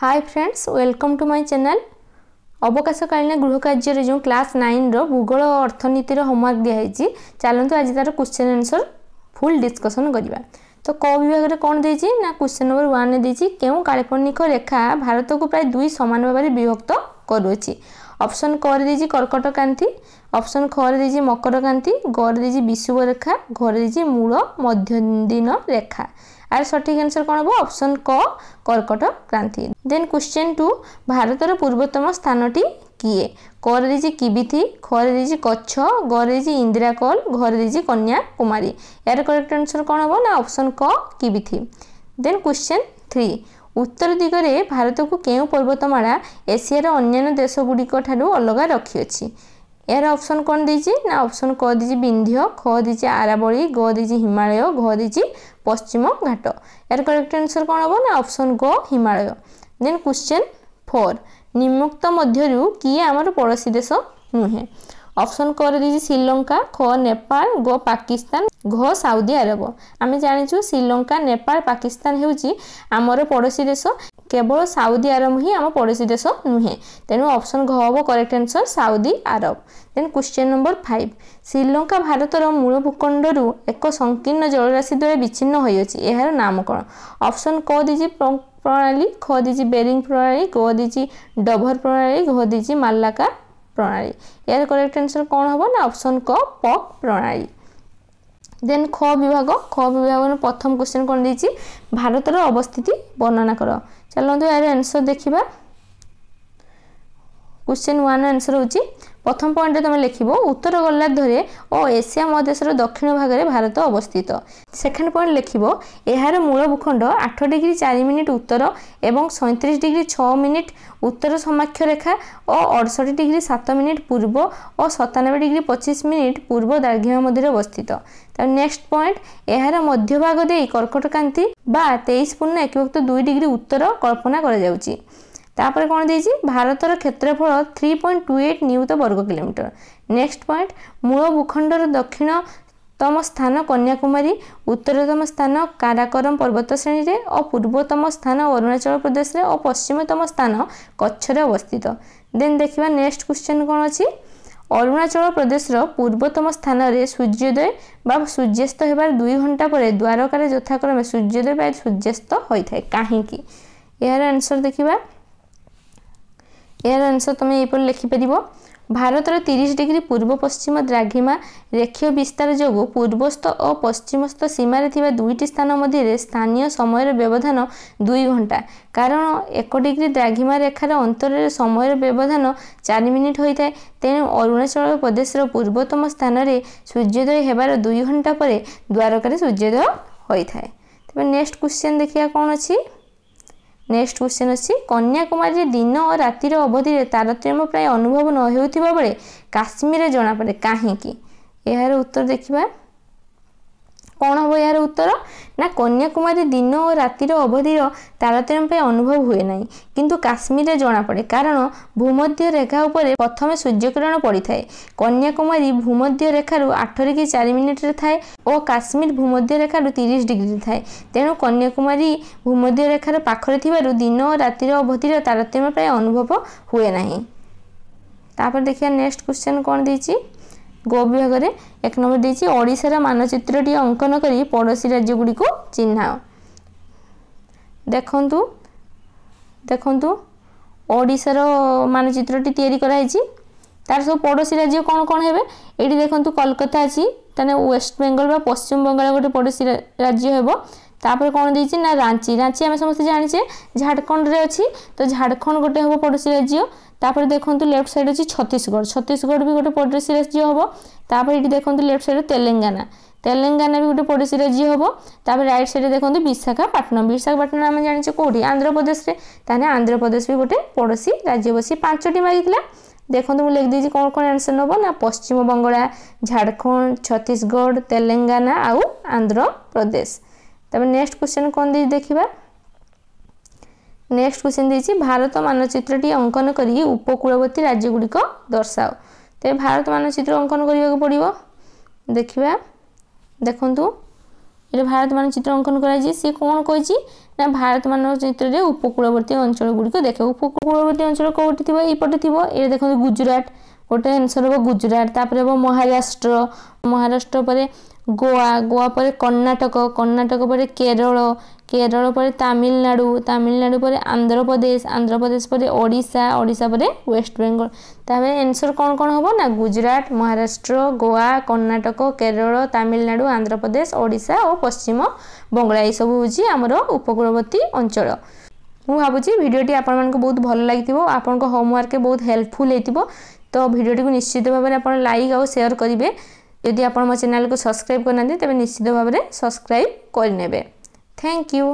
hi friends welcome to my channel ଅବକାଶକାଳୀନ ଗୃହକାର୍ଯ୍ୟରେ ଯେଉଁ class ନାଇନ୍ର ଭୂଗୋଳ ଓ ଅର୍ଥନୀତିର ହୋମୱାର୍କ ଦିଆହେଇଛି ଚାଲନ୍ତୁ ଆଜି ତା'ର କ୍ୱେଶ୍ଚନ୍ ଆନ୍ସର୍ ଫୁଲ୍ ଡିସ୍କସନ୍ କରିବା ତ କ ବିଭାଗରେ କ'ଣ ଦେଇଛି ନା କ୍ୱେଶ୍ଚନ୍ ନମ୍ବର ୱାନ୍ରେ ଦେଇଛି କେଉଁ କାଳ୍ପନିକ ରେଖା ଭାରତକୁ ପ୍ରାୟ ଦୁଇ ସମାନ ଭାବରେ ବିଭକ୍ତ କରୁଅଛି ऑप्शन क रे दीजिए कर्कटकांति ऑप्शन ख रे दीजिए मकरकांति ग रे दीजिए विषुव रेखा घ रे दीजिए मूल मध्यदिन रेखा আর সঠিক আনসার কোণ হব অপশন ক কর্কট ক্রান্তি দেন কোশ্চেন টু ভারতের পূর্বতম স্থানটি কিয়ে করে দিয়েছি কিবিথি খরে দিয়েছি কচ্ছ গড়ে দিয়েছি ইন্দিরা কল ঘরে দিয়েছি কন্যাকুমারী এর করেক্ট আনসার কোণ হব না অপশন ক কিবিথি দেন কোশ্চেন থ্রি ଉତ୍ତର ଦିଗରେ ଭାରତକୁ କେଉଁ ପର୍ବତମାଳା ଏସିଆର ଅନ୍ୟାନ୍ୟ ଦେଶଗୁଡ଼ିକ ଠାରୁ ଅଲଗା ରଖିଅଛି ଏହାର ଅପସନ୍ କ'ଣ ଦେଇଛି ନା ଅପସନ୍ କ ଦେଇଛି ବିନ୍ଧ୍ୟ ଖ ଦେଇଛି ଆରାବଳୀ ଗ ଦେଇଛି ହିମାଳୟ ଘ ଦେଇଛି ପଶ୍ଚିମ ଘାଟ ଏହାର କରେକ୍ଟ ଆନ୍ସର୍ କ'ଣ ହେବ ନା ଅପସନ୍ ଗ ହିମାଳୟ ଦେନ୍ କ୍ୱେଶ୍ଚିନ୍ ଫୋର୍ ନିମୁକ୍ତ ମଧ୍ୟରୁ କିଏ ଆମର ପଡ଼ୋଶୀ ଦେଶ ନୁହେଁ অপশন করে দিয়েছি শ্রীলঙ্কা খ নেপাল গ পাকিস্তান ঘ সাউদি আরব আমি জাঁচু শ্রীলঙ্কা নেপাল পাকিস্তান হচ্ছে আমার পড়োশী দেশ কেবল সাউদি আরব হি আমার পড়োশী দেশ নুহে তেমন অপশন ঘ হব করেক্ট আনসর সাউদি আরব দেন কোশ্চেন নম্বর ফাইভ শ্রীলঙ্কা ভারতর মূল ভূখণ্ডর এক সংকীর্ণ জলরাশি দ্বারা বিচ্ছিন্ন হয়ে হয়েছে এর নাম কোণ অপশন ক দিয়েছি প্রণালী খ দিয়েছি বেরিং প্রণালী গ দিয়েছি ডভর প্রণালী ঘ দিয়েছি মাল্লাকা প্ৰণালী ইয়াৰ কৰেক্ট এনচাৰ কণ হ'ব না অপশ্যন ক পক প্ৰণালী দেন খ বিভাগ খ বিভাগ প্ৰথম কুৱেশ্যন কণ দিছে ভাৰতৰ অৱস্থিতি বৰ্ণনা কৰ চলন্তু ইয়াৰ এনচৰ দেখিবা কুৱেশ্যন ওৱান এনচৰ হ'ল প্রথম পয়েন্টে তুমি লিখিব উত্তর গোলার্ধরে ও এশিয়া মহাদেশের দক্ষিণ ভাগে ভারত অবস্থিত সেকেন্ড পয়েন্ট লিখিব এর মূল ভূখণ্ড আঠ ডিগ্রি চারি মিনিট উত্তর এবং সৈত্রিশ ডিগ্রি ছ মিনিট উত্তর সমাক্ষরেখা ও অড়ষট্টি ডিগ্রি সাত মিনিট পূর্ব ও সতানব্বই ডিগ্রি পঁচিশ মিনিট পূর্ব দার্ঘিমা মধ্যে অবস্থিত তার নেক্সট পয়েন্ট এর মধ্যভাগ দিয়ে কর্কটকান্তি বা তেইশ পূর্ণ একভক্ত দুই ডিগ্রি উত্তর কল্পনা করা যাচ্ছে ତାପରେ କ'ଣ ଦେଇଛି ଭାରତର କ୍ଷେତ୍ରଫଳ ଥ୍ରୀ ପଏଣ୍ଟ ଟୁ ଏଇଟ୍ ନିୟୁତ ବର୍ଗ କିଲୋମିଟର ନେକ୍ସଟ ପଏଣ୍ଟ ମୂଳ ଭୂଖଣ୍ଡର ଦକ୍ଷିଣତମ ସ୍ଥାନ କନ୍ୟାକୁମାରୀ ଉତ୍ତରତମ ସ୍ଥାନ କାରାକରମ ପର୍ବତ ଶ୍ରେଣୀରେ ଓ ପୂର୍ବତମ ସ୍ଥାନ ଅରୁଣାଚଳ ପ୍ରଦେଶରେ ଓ ପଶ୍ଚିମତମ ସ୍ଥାନ କଚ୍ଛରେ ଅବସ୍ଥିତ ଦେନ୍ ଦେଖିବା ନେକ୍ସଟ କ୍ୱେଶ୍ଚନ୍ କ'ଣ ଅଛି ଅରୁଣାଚଳ ପ୍ରଦେଶର ପୂର୍ବତମ ସ୍ଥାନରେ ସୂର୍ଯ୍ୟୋଦୟ ବା ସୂର୍ଯ୍ୟାସ୍ତ ହେବାର ଦୁଇ ଘଣ୍ଟା ପରେ ଦ୍ୱାରକାରେ ଯଥାକ୍ରମେ ସୂର୍ଯ୍ୟୋଦୟ ବା ସୂର୍ଯ୍ୟାସ୍ତ ହୋଇଥାଏ କାହିଁକି ଏହାର ଆନ୍ସର୍ ଦେଖିବା ଏହାର ଆନ୍ସର୍ ତୁମେ ଏହିପରି ଲେଖିପାରିବ ଭାରତର ତିରିଶ ଡିଗ୍ରୀ ପୂର୍ବ ପଶ୍ଚିମ ଦ୍ରାଘିମା ରେଖୀୟ ବିସ୍ତାର ଯୋଗୁଁ ପୂର୍ବସ୍ଥ ଓ ପଶ୍ଚିମସ୍ଥ ସୀମାରେ ଥିବା ଦୁଇଟି ସ୍ଥାନ ମଧ୍ୟରେ ସ୍ଥାନୀୟ ସମୟର ବ୍ୟବଧାନ ଦୁଇ ଘଣ୍ଟା କାରଣ ଏକ ଡିଗ୍ରୀ ଦ୍ରାଘିମା ରେଖାର ଅନ୍ତରରେ ସମୟର ବ୍ୟବଧାନ ଚାରି ମିନିଟ୍ ହୋଇଥାଏ ତେଣୁ ଅରୁଣାଚଳ ପ୍ରଦେଶର ପୂର୍ବତମ ସ୍ଥାନରେ ସୂର୍ଯ୍ୟୋଦୟ ହେବାର ଦୁଇ ଘଣ୍ଟା ପରେ ଦ୍ୱାରକାରେ ସୂର୍ଯ୍ୟୋଦୟ ହୋଇଥାଏ ତେବେ ନେକ୍ସଟ କ୍ୱେଶ୍ଚନ୍ ଦେଖିବା କ'ଣ ଅଛି ନେକ୍ସଟ କ୍ୱେଶ୍ଚିନ୍ ଅଛି କନ୍ୟାକୁମାରୀରେ ଦିନ ଓ ରାତିର ଅବଧିରେ ତାରତମ୍ୟ ପ୍ରାୟ ଅନୁଭବ ନ ହେଉଥିବା ବେଳେ କାଶ୍ମୀରରେ ଜଣାପଡ଼େ କାହିଁକି ଏହାର ଉତ୍ତର ଦେଖିବା କ'ଣ ହେବ ଏହାର ଉତ୍ତର ନା କନ୍ୟାକୁମାରୀ ଦିନ ଓ ରାତିର ଅବଧିର ତାରତମ୍ୟ ପାଇଁ ଅନୁଭବ ହୁଏ ନାହିଁ କିନ୍ତୁ କାଶ୍ମୀରରେ ଜଣାପଡ଼େ କାରଣ ଭୂମଧ୍ୟ ରେଖା ଉପରେ ପ୍ରଥମେ ସୂର୍ଯ୍ୟକିରଣ ପଡ଼ିଥାଏ କନ୍ୟାକୁମାରୀ ଭୂମଧ୍ୟ ରେଖାରୁ ଆଠରେ କି ଚାରି ମିନିଟ୍ରେ ଥାଏ ଓ କାଶ୍ମୀର ଭୂମଧ୍ୟ ରେଖାରୁ ତିରିଶ ଡିଗ୍ରୀ ଥାଏ ତେଣୁ କନ୍ୟାକୁମାରୀ ଭୂମଧ୍ୟ ରେଖାର ପାଖରେ ଥିବାରୁ ଦିନ ଓ ରାତିର ଅବଧିର ତାରତମ୍ୟ ପ୍ରାୟ ଅନୁଭବ ହୁଏ ନାହିଁ ତାପରେ ଦେଖିବା ନେକ୍ସଟ କ୍ୱେଶ୍ଚନ୍ କ'ଣ ଦେଇଛି ଗୋ ବିଭାଗରେ ଏକ ନମ୍ବର ଦେଇଛି ଓଡ଼ିଶାର ମାନଚିତ୍ରଟି ଅଙ୍କନ କରି ପଡ଼ୋଶୀ ରାଜ୍ୟଗୁଡ଼ିକୁ ଚିହ୍ନାଅ ଦେଖନ୍ତୁ ଦେଖନ୍ତୁ ଓଡ଼ିଶାର ମାନଚିତ୍ରଟି ତିଆରି କରାହେଇଛି ତାର ସବୁ ପଡ଼ୋଶୀ ରାଜ୍ୟ କ'ଣ କ'ଣ ହେବେ ଏଇଠି ଦେଖନ୍ତୁ କଲକତା ଅଛି ତାହେଲେ ୱେଷ୍ଟବେଙ୍ଗଲ ବା ପଶ୍ଚିମବଙ୍ଗଳ ଗୋଟେ ପଡ଼ୋଶୀ ରାଜ୍ୟ ହେବ ତାପରେ କ'ଣ ଦେଇଛି ନା ରାଞ୍ଚି ରାଞ୍ଚି ଆମେ ସମସ୍ତେ ଜାଣିଛେ ଝାଡ଼ଖଣ୍ଡରେ ଅଛି ତ ଝାଡ଼ଖଣ୍ଡ ଗୋଟେ ହେବ ପଡ଼ୋଶୀ ରାଜ୍ୟ তাপরে দেখুন লেফট সাইড অছি ছত্তিশগড় ছত্তিশগড় বি গোটে পড়োশী রাজ্য হব তাপরে এটি দেখুন লেফট সাইড তেলেঙ্গানা তেলেঙ্গানা বি গোটে পড়োশী রাজ্য হব তাপরে রাইট সাইডে দেখুন বিশাখাপাটনম বিশাখাপাটনম আমি জাঁচে কোটি আন্ধ্রপ্রদেশে তাহলে আন্ধ্রপ্রদেশ বি গোটে পড়োশী রাজ্য বসি পাঁচটি মাগিলা দেখুন মু লিখি দিয়েছি কোণ কোণ আনসর নেব না পশ্চিমবঙ্গলা ঝাড়খণ্ড ছত্তিশগড় তেলেঙ্গানা আউ আন্ধ্রপ্রদেশ তারপরে নেক্সট কোশ্চেন কোন দিয়ে দেখা নেক্সট কোশ্চেন দিয়েছি ভারত মানচিত্রটি অঙ্কন করি উপকূলবর্তী রাজ্যগুড়িক দর্শাও তবে ভারত মানচিত্র অঙ্কন করা পড়ব দেখা দেখুন এটা ভারত মানচিত্র অঙ্কন করা সি কোণ কী না ভারত মানচিত্রের উপকূলবর্তী অঞ্চলগুড়ি দেখে উপকূলবর্তী অঞ্চল কোটি থাকবে এইপটে থাকবে এটা দেখুন গুজরাট গোটে আনসর হব গুজরাট তাপরে হব মহারাষ্ট্র মহারাষ্ট্র পরে গোয়া গোয়া ପରେ କର୍ଣ୍ଣାଟକ କର୍ଣ୍ଣାଟକ ପରେ କେରଳ କେରଳ ପରେ ତାମିଲନାଡ଼ୁ ତାମିଲନାଡ଼ୁ ପରେ ଆନ୍ଧ୍ରପ୍ରଦେଶ ଆନ୍ଧ୍ରପ୍ରଦେଶ ପରେ ଓଡ଼ିଶା ଓଡ଼ିଶା ପରେ ୱେଷ୍ଟବେଙ୍ଗଲ ତାପରେ ଏନ୍ସର୍ କ'ଣ କ'ଣ ହେବ ନା ଗୁଜୁରାଟ ମହାରାଷ୍ଟ୍ର ଗୋଆ କର୍ଣ୍ଣାଟକ କେରଳ ତାମିଲନାଡ଼ୁ ଆନ୍ଧ୍ରପ୍ରଦେଶ ଓଡ଼ିଶା ଓ ପଶ୍ଚିମବଙ୍ଗଳା ଏସବୁ ହେଉଛି ଆମର ଉପକୂଳବର୍ତ୍ତୀ ଅଞ୍ଚଳ ମୁଁ ଭାବୁଛି ଭିଡ଼ିଓଟି ଆପଣମାନଙ୍କୁ ବହୁତ ଭଲ ଲାଗିଥିବ ଆପଣଙ୍କ ହୋମୱାର୍କରେ ବହୁତ ହେଲ୍ପଫୁଲ୍ ହେଇଥିବ ତ ଭିଡ଼ିଓଟିକୁ ନିଶ୍ଚିତ ଭାବରେ ଆପଣ ଲାଇକ୍ ଆଉ ସେୟାର କରିବେ যদি ଆପଣ ମୋ ଚ୍ୟାନେଲ୍କୁ ସବସ୍କ୍ରାଇବ୍ କରିନାହାନ୍ତି ତେବେ ନିଶ୍ଚିତ ଭାବରେ ସବସ୍କ୍ରାଇବ୍ କରିନେବେ ଥ୍ୟାଙ୍କ ୟୁ